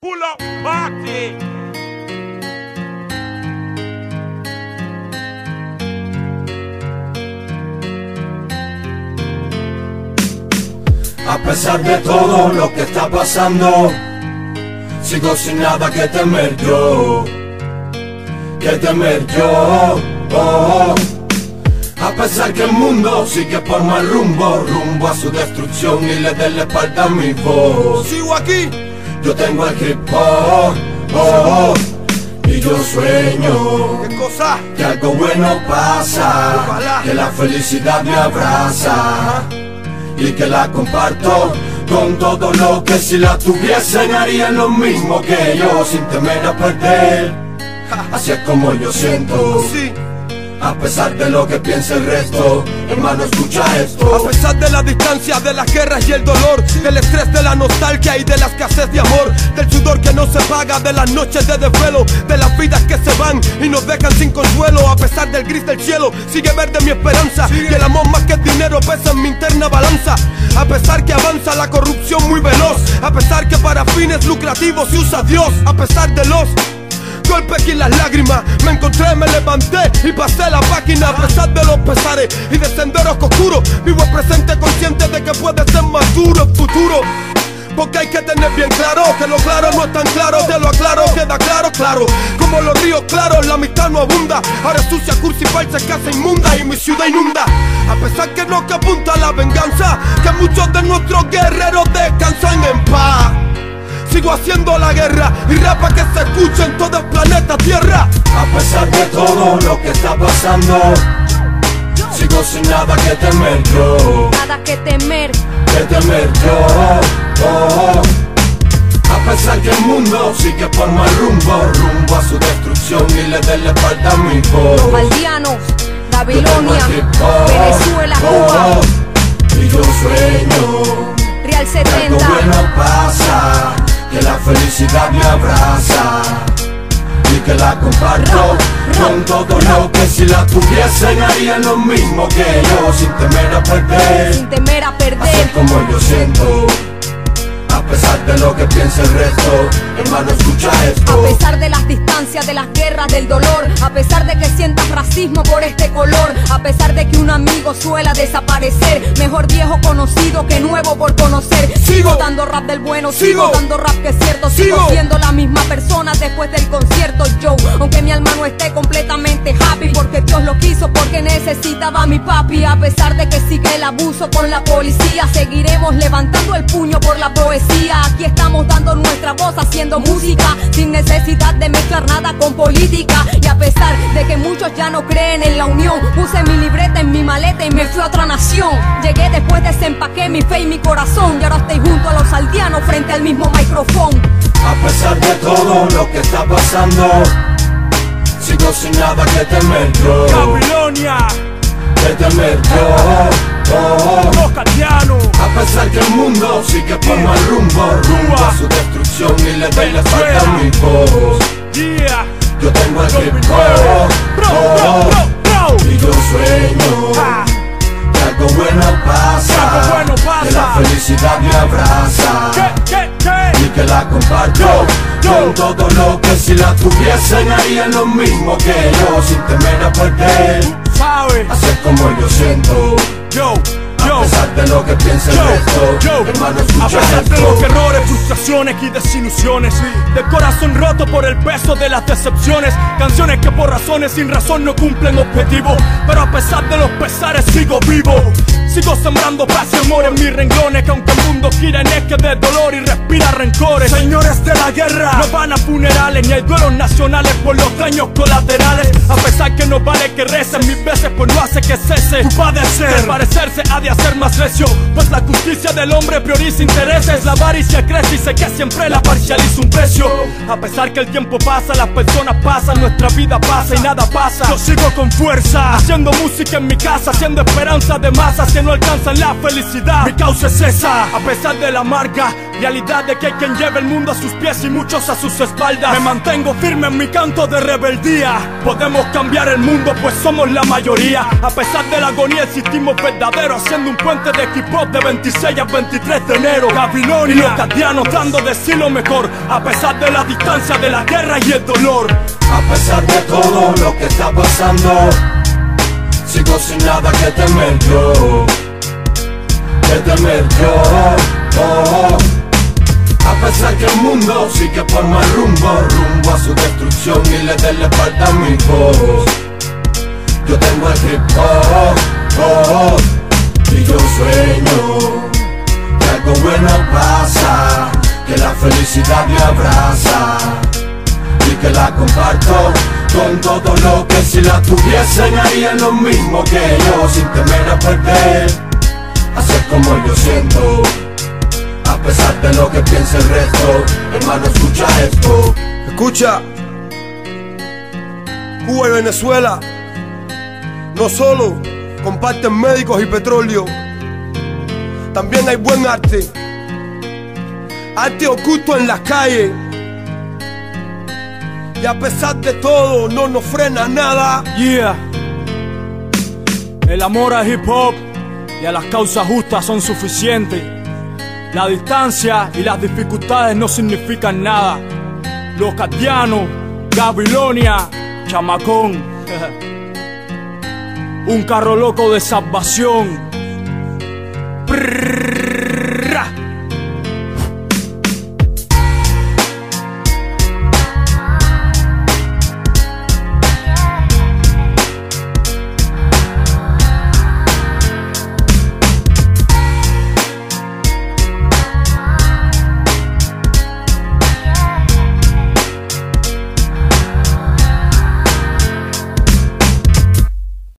Pull up party. A pesar de todo lo que está pasando, sigo sin nada que temer yo. Que temer yo. oh. A pesar que el mundo sigue por mal rumbo, rumbo a su destrucción y le dé la espalda a mi voz. Sigo aquí. Yo tengo el hip hop, oh, y yo sueño ¿Qué cosa? que algo bueno pasa, Ojalá. que la felicidad me abraza y que la comparto con todo lo que si la tuviesen harían lo mismo que yo sin temer a perder. Así es como yo siento, Sí. A pesar de lo que piense el resto, hermano escucha esto. A pesar de la distancia, de las guerras y el dolor, del estrés, de la nostalgia y de la escasez de amor, del sudor que no se paga, de las noches de desvelo, de las vidas que se van y nos dejan sin consuelo. A pesar del gris del cielo, sigue verde mi esperanza y el amor más que el dinero pesa en mi interna balanza. A pesar que avanza la corrupción muy veloz, a pesar que para fines lucrativos se usa Dios, a pesar de los golpes y las lágrimas Me encontré, me levanté y pasé la página A pesar de los pesares y de senderos oscuros Vivo el presente consciente de que puede ser más duro el futuro porque hay que tener bien claro que lo claro no es tan claro, te lo aclaro, queda claro, claro. Como los ríos claros, la amistad no abunda. Ahora sucia, cursi, falsa, casa inmunda y mi ciudad inunda. A pesar que no que apunta la venganza, que muchos de nuestros guerreros descansan en. Haciendo la guerra y rapa que se escuche en todo el planeta Tierra. A pesar de todo lo que está pasando, sigo sin nada que temer yo. Nada que temer, que temer yo. oh. A pesar que el mundo sigue por mal rumbo, rumbo a su destrucción y le dé la espalda a mi voz. Valdianos, tengo Babilonia, Venezuela, oh, Cuba, felicidad me abraza y que la comparto con todo lo que si la tuviesen harían lo mismo que yo sin temer a perder. Sin temer a Así perder. como yo siento A pesar de lo que piense el resto Hermano escucha A esto pesar de las distancias, de las guerras, del dolor, a pesar de racismo por este color, a pesar de que un amigo suela desaparecer, mejor viejo conocido que nuevo por conocer. Sigo. dando rap del bueno, sigo, Sigo. dando rap que es cierto, sigo, Sigo. siendo la misma persona después del concierto. Yo, aunque mi alma no esté completamente happy, porque Dios lo quiso, porque necesitaba a mi papi. A pesar de que sigue el abuso con la policía, seguiremos levantando el puño por la poesía. Aquí estamos dando nuestra voz, haciendo música, sin necesidad de mezclar nada con política. Y a pesar de que muchos ya no creen en la unión, puse mi libreta en mi maleta y me fui a otra nación. Llegué después desempaqué mi fe y mi corazón, y ahora estoy junto a los aldeanos frente al mismo micrófono. A pesar de todo lo que está pasando Sigo sin nada que temer yo Babilonia, Que temer yo oh. los catianos. A pesar que el mundo sigue por mal rumbo Rumbo a su destrucción y le doy la espalda a mi voz Yeah. Yo tengo el oh. bro, bro. Y yo sueño Ah. que algo bueno pasa, Que algo bueno pasa. que la felicidad me abraza ¿Qué, qué, qué? y que la comparto Yo, yo. con todo lo que si la tuviesen harían lo mismo que yo sin temer a perder. Es como yo siento, lo que piense el Yo, resto, yo, hermano a pesar de los errores, frustraciones y desilusiones, de corazón roto por el peso de las decepciones, canciones que por razones sin razón no cumplen objetivos, pero a pesar de los pesares sigo vivo. Sigo sembrando paz y amor en mis renglones Que aunque el mundo gira en eje de dolor y respira rencores. Señores de la guerra No van a funerales ni hay duelos nacionales por los daños colaterales. A pesar que no vale que recen mil veces pues no hace que cese Tu padecer. De parecerse ha de hacer más Pues la justicia del hombre prioriza intereses La avaricia crece y sé que siempre la parcializa un precio A pesar que el tiempo pasa, las personas pasan Nuestra vida pasa y nada pasa Yo sigo con fuerza Haciendo música en mi casa Haciendo esperanza de masas que no alcanzan la felicidad Mi causa es esa A pesar de la marca Realidad de que hay quien lleva el mundo a sus pies y muchos a sus espaldas. Me mantengo firme en mi canto de rebeldía. Podemos cambiar el mundo, pues somos la mayoría. A pesar de la agonía, existimos verdaderos, haciendo un puente de equipo de 26 a 23 de enero. Babilonia y los catianos dando de sí lo mejor, a pesar de la distancia de la guerra y el dolor. A pesar de todo lo que está pasando, sigo sin nada que temer yo. Que temer yo. Oh. A pesar que el mundo sigue por mal rumbo, rumbo a su destrucción y le dé la espalda a mi voz. Yo tengo el hip hop, oh, y yo que algo bueno pasa, que la felicidad me abraza y que la comparto con todo lo que si la tuviesen harían lo mismo que yo sin temer a perder, hacer como yo siento. A pesar de lo que piense el resto, hermano, escucha esto. Escucha, Cuba y Venezuela no solo comparten médicos y petróleo, también hay buen arte, arte oculto en las calles. Y a pesar de todo, no nos frena nada. Yeah. El amor al hip hop y a las causas justas son suficientes. La distancia y las dificultades no significan nada. Los catianos, Babilonia, chamacón. Un carro loco de salvación. Prrr.